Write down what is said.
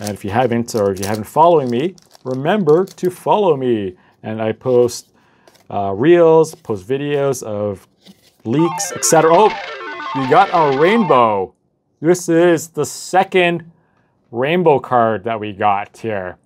And if you haven't, or if you haven't following me, remember to follow me. And I post uh, reels, post videos of leaks, etc. Oh, we got a rainbow. This is the second rainbow card that we got here.